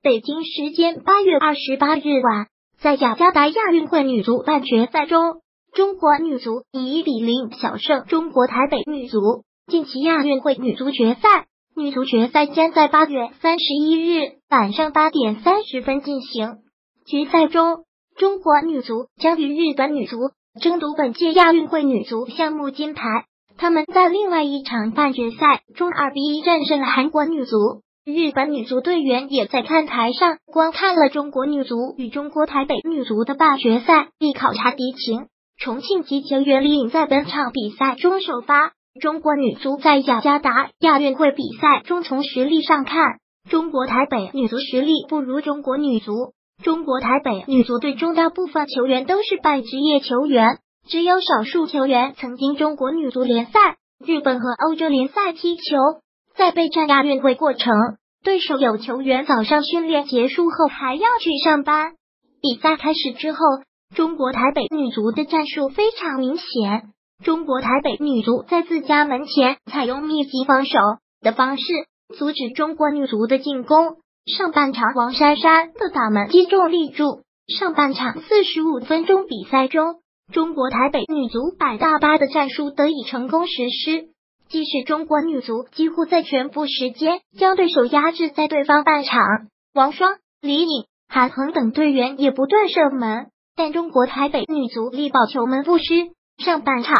北京时间八月二十八日晚，在雅加达亚运会女足半决赛中，中国女足以一比零小胜中国台北女足，晋级亚运会女足决赛。女足决赛将在八月三十一日晚上八点三十分进行。决赛中，中国女足将与日本女足争夺本届亚运会女足项目金牌。他们在另外一场半决赛中二比一战胜了韩国女足。日本女足队员也在看台上观看了中国女足与中国台北女足的半决赛，以考察敌情。重庆籍球员李颖在本场比赛中首发。中国女足在雅加达亚运会比赛中，从实力上看，中国台北女足实力不如中国女足。中国台北女足队中大部分球员都是半职业球员，只有少数球员曾经中国女足联赛、日本和欧洲联赛踢球。在备战亚运会过程，对手有球员早上训练结束后还要去上班。比赛开始之后，中国台北女足的战术非常明显。中国台北女足在自家门前采用密集防守的方式阻止中国女足的进攻。上半场，王珊珊的打门击中立柱。上半场四十五分钟比赛中，中国台北女足摆大巴的战术得以成功实施。即使中国女足几乎在全部时间将对手压制在对方半场，王霜、李颖、韩恒等队员也不断射门，但中国台北女足力保球门不失。上半场，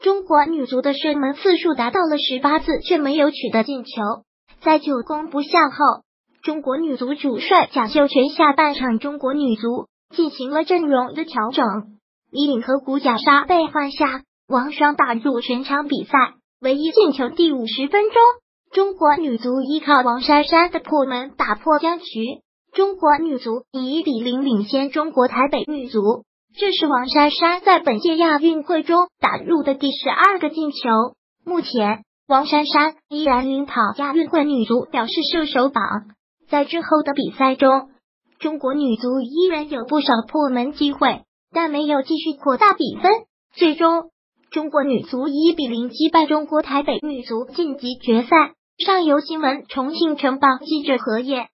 中国女足的射门次数达到了十八次，却没有取得进球。在久攻不下后，中国女足主帅贾秀全下半场中国女足进行了阵容的调整，李颖和古贾莎被换下，王霜打入全场比赛唯一进球。第五十分钟，中国女足依靠王珊珊的破门打破僵局，中国女足以一比零领先中国台北女足。这是王珊珊在本届亚运会中打入的第十二个进球。目前，王珊珊依然领跑亚运会女足表示射手榜。在之后的比赛中，中国女足依然有不少破门机会，但没有继续扩大比分。最终，中国女足一比零击败中国台北女足晋级决赛。上游新闻：重庆晨报记者何叶。